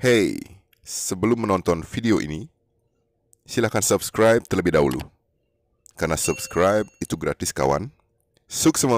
Hey, sebelum menonton video ini, silakan subscribe terlebih dahulu. Karena subscribe itu gratis kawan. Sukses.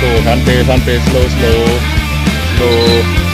Slow, slow, slow.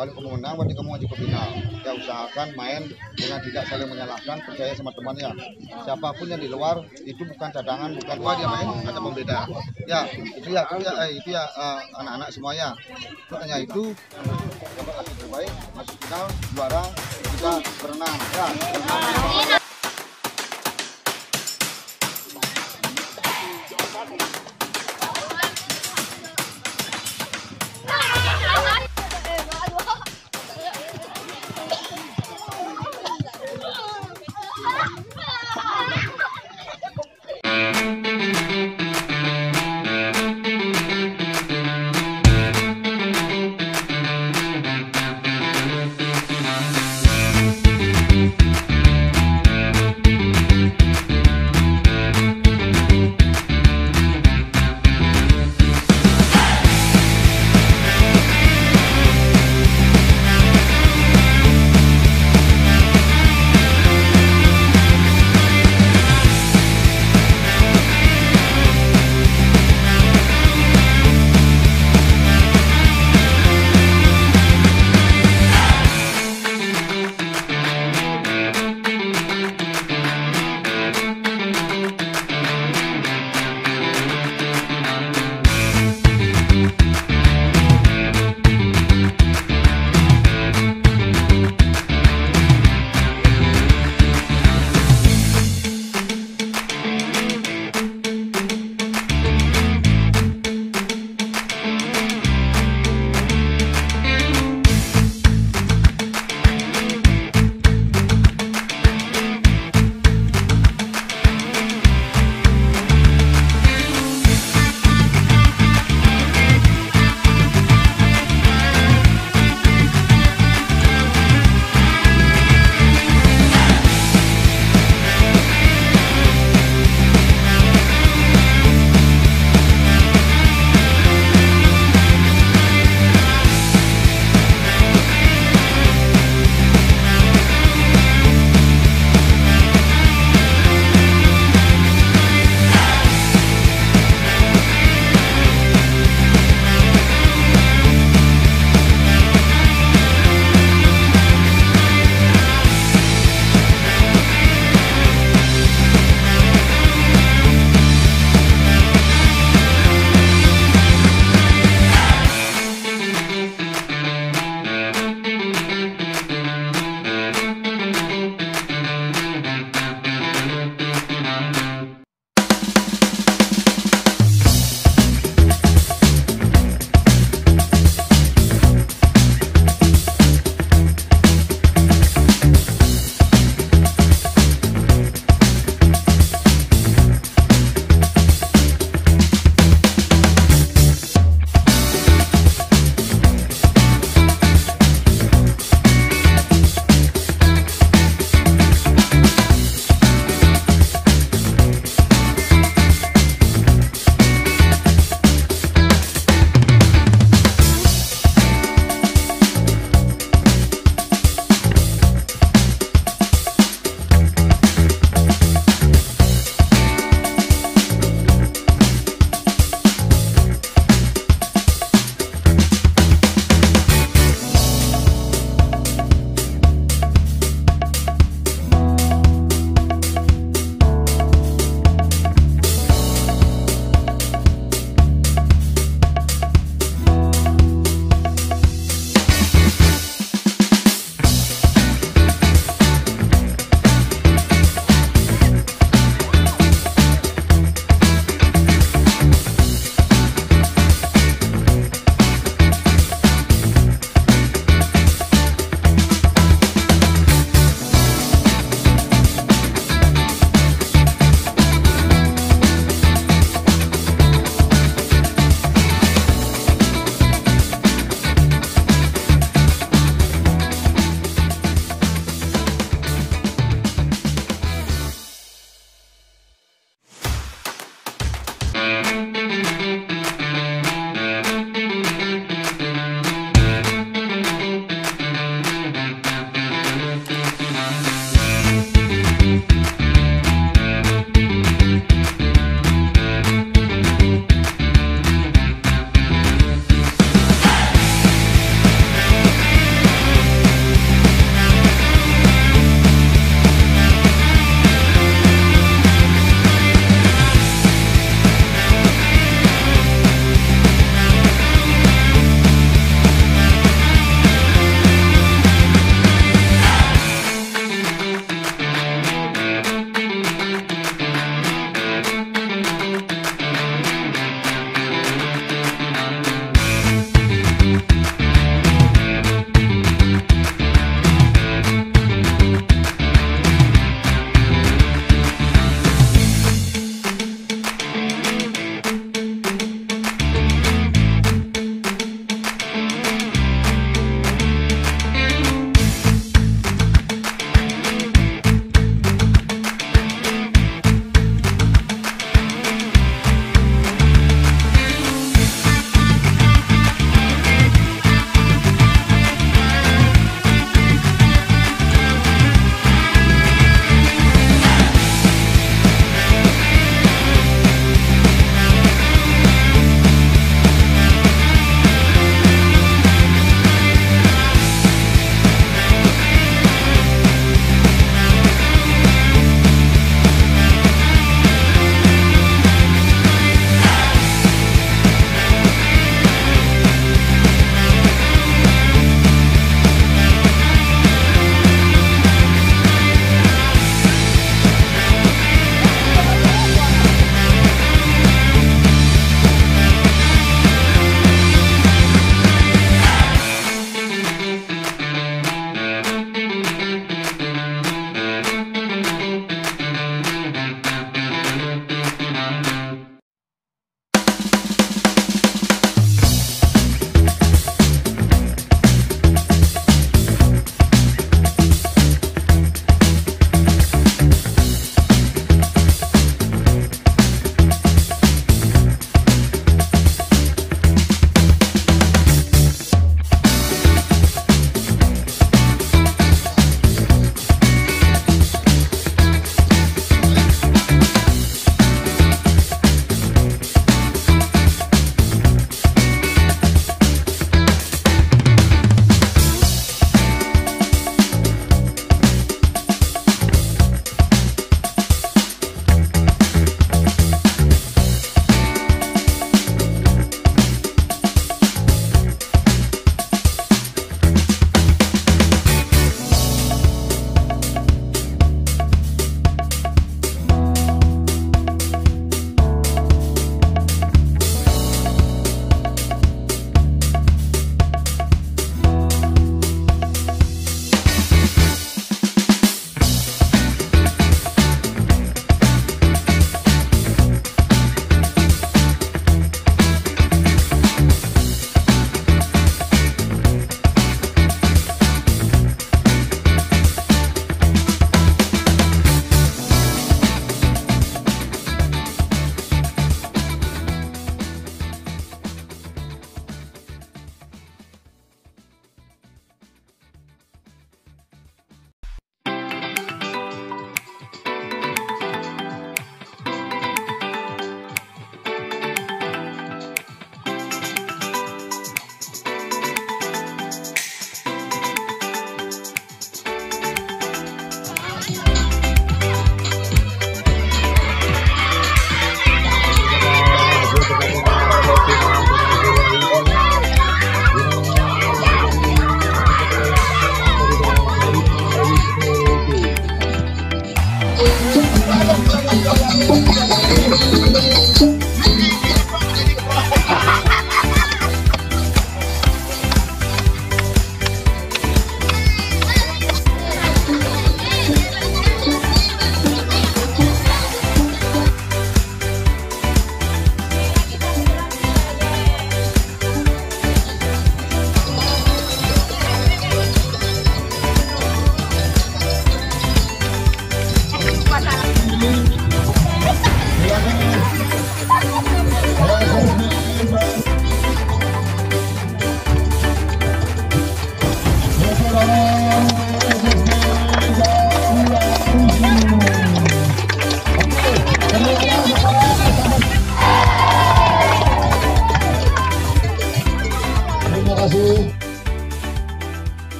Kalau kamu menang berarti kamu maju ke final. Ya usahakan main dengan tidak saling menyalahkan percaya sama temannya. Siapa pun yang di luar itu bukan cadangan bukan wah dia main ada pembeda ya itu ya itu ya eh, itu ya eh, anak-anak semuanya. Makanya itu hasil terbaik masuk final juara kita berenang. Ya